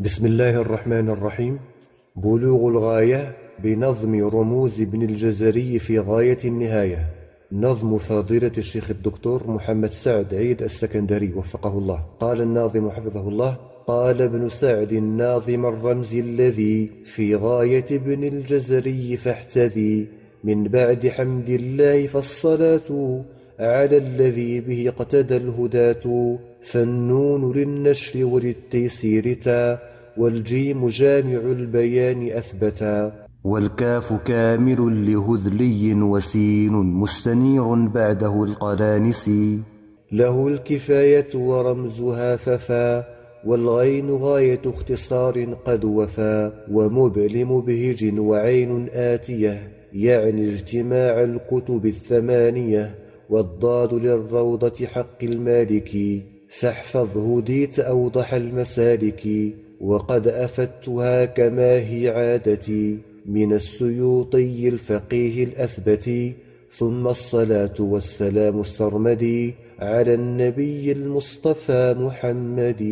بسم الله الرحمن الرحيم بلوغ الغاية بنظم رموز ابن الجزري في غاية النهاية نظم فضيلة الشيخ الدكتور محمد سعد عيد السكندري وفقه الله قال الناظم حفظه الله قال ابن سعد الناظم الرمز الذي في غاية ابن الجزري فاحتذي من بعد حمد الله فالصلاة على الذي به اقتدى الهداة فالنون للنشر وللتيسير تا والجيم جامع البيان أثبتا والكاف كامل لهذلي وسين مستنير بعده القلانسي له الكفاية ورمزها ففا والغين غاية اختصار قد وفى ومبل مبهج وعين آتية يعني اجتماع الكتب الثمانية. والضاد للروضة حق المالك فاحفظ هديت أوضح المسالك. وقد أفدتها كما هي عادتي من السيوطي الفقيه الأثبت. ثم الصلاة والسلام السرمدي على النبي المصطفى محمد.